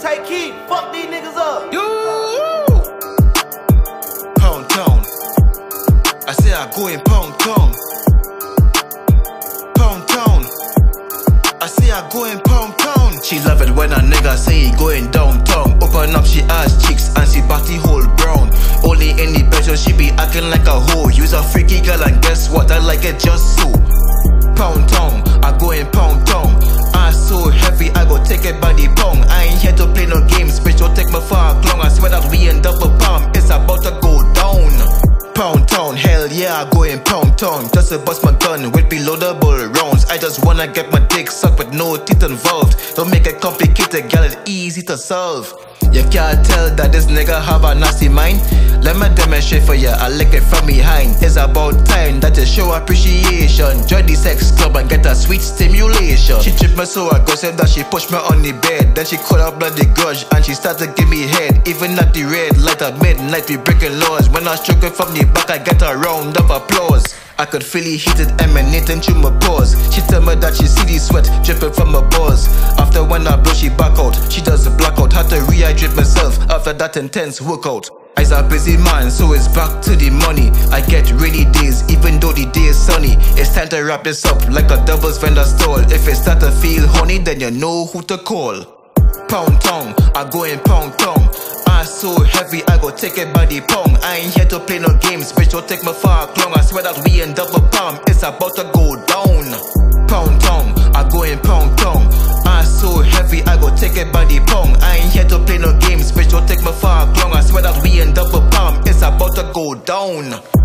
Take heat, fuck these niggas up. You. Pound town. I say I go in pound town. Pound town. I say I go in pound town. She love it when a nigga say he going downtown. Open up, she ass cheeks and she body hole brown. Only in the bedroom, she be acting like a hoe. Use a freaky girl and guess what? I like it just so. Pound town, I go in pound town. I so heavy, I go take it by the pound. I take me far long. I swear that we in double palm. It's about to go down. Pound town, hell yeah, I go in pound town. Just to bust my gun with reloadable rounds. I just wanna get my dick sucked with no teeth involved. Don't make it complicated, girl, it's easy to solve. You can't tell that this nigga have a nasty mind. Let me demonstrate for ya, I lick it from behind. It's about time that you show appreciation. Join the sex club and get a sweet stimulation. Me so aggressive that she pushed me on the bed. Then she called up bloody grudge and she started to give me head. Even at the red light at midnight, we breaking laws. When I stroke it from the back, I get a round of applause. I could feel it emanating through my pores. She tell me that she see the sweat dripping from my pores. After when I blow, she back out. She does a blackout. Had to rehydrate myself after that intense workout. I's a busy man, so it's back to the money. I get rainy time to wrap this up like a doubles vendor stall. If it start to feel honey, then you know who to call. Pound town, I go in pound town. Ass so heavy, I go take it by the pound. I ain't here to play no games, bitch. Don't take me far long. I swear that we in double palm. It's about to go down. Pound town, I go in pound town. Ass so heavy, I go take it by the pound. I ain't here to play no games, bitch. Don't take me far long. I swear that we in double palm. It's about to go down.